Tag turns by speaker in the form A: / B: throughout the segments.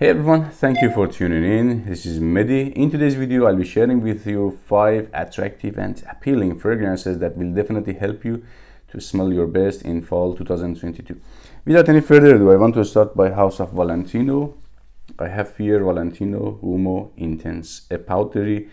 A: Hey everyone, thank you for tuning in. This is Mehdi. In today's video, I'll be sharing with you five attractive and appealing fragrances that will definitely help you to smell your best in fall 2022. Without any further ado, I want to start by House of Valentino. I have here Valentino Uomo Intense, a powdery,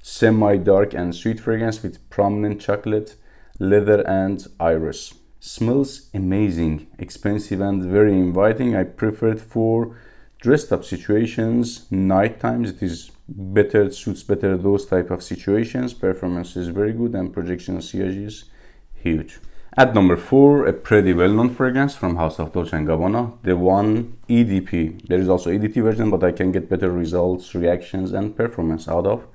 A: semi-dark and sweet fragrance with prominent chocolate, leather and iris. Smells amazing, expensive and very inviting. I prefer it for dressed up situations night times it is better it suits better those type of situations. Performance is very good and projection sillage is huge. At number four a pretty well-known fragrance from house of dolce & gabbana the one edp there is also edt version but i can get better results reactions and performance out of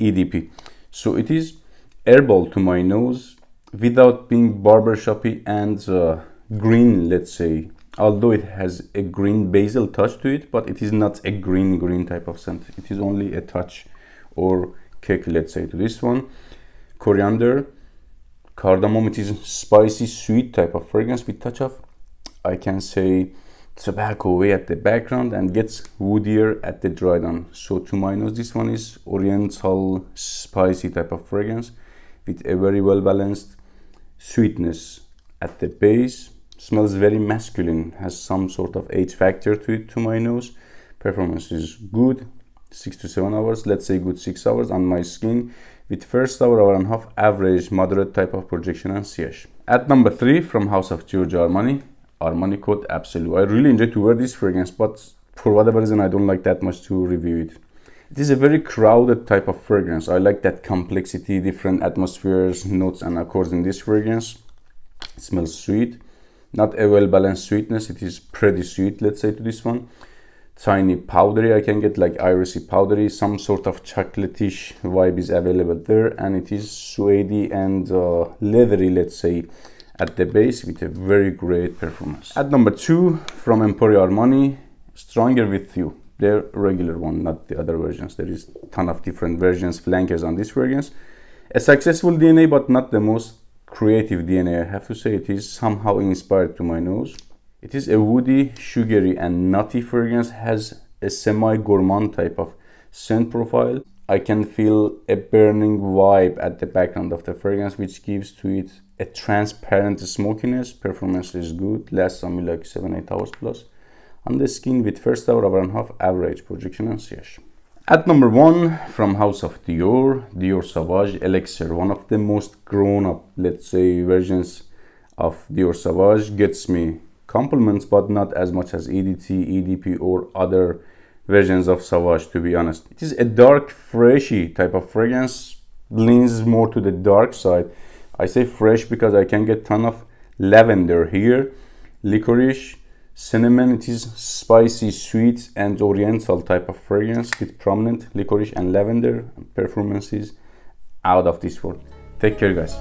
A: edp so it is herbal to my nose without being barbershoppy and uh, green let's say although it has a green basil touch to it but it is not a green green type of scent. It is only a touch or kick let's say to this one. Coriander cardamom it is spicy sweet type of fragrance with touch of. I can say tobacco way at the background and gets woodier at the dry down. So to my nose this one is oriental spicy type of fragrance with a very well balanced sweetness at the base smells very masculine has some sort of age factor to it to my nose. Performance is good six to seven hours let's say good six hours on my skin. With first hour hour and a half average moderate type of projection and sillage at number three from house of giorgio armani armani code absolu. I really enjoy to wear this fragrance but for whatever reason i don't like that much to review it. It is a very crowded type of fragrance. I like that complexity different atmospheres notes and accords in this fragrance. It smells sweet not a well balanced sweetness it is pretty sweet let's say to this one. Tiny powdery i can get like irisy powdery. Some sort of chocolatish vibe is available there and it is suede and uh, leathery let's say at the base with a very great performance. At number two from emporio armani stronger with you the regular one not the other versions. There is ton of different versions flankers on this fragrance a successful dna but not the most creative DNA, I have to say it is somehow inspired to my nose. It is a woody, sugary and nutty fragrance, has a semi-gourmand type of scent profile. I can feel a burning vibe at the background of the fragrance which gives to it a transparent smokiness. Performance is good, lasts on me like 7-8 hours plus. On the skin with first hour, hour and a half average projection and sillage. At number one, from House of Dior, Dior Sauvage Elixir, one of the most grown up, let's say, versions of Dior Sauvage, gets me compliments, but not as much as EDT, EDP, or other versions of Sauvage, to be honest. It is a dark, freshy type of fragrance, leans more to the dark side. I say fresh because I can get ton of lavender here, licorice, Cinnamon, it is spicy, sweet and oriental type of fragrance with prominent licorice and lavender. Performance is out of this world. Take care guys.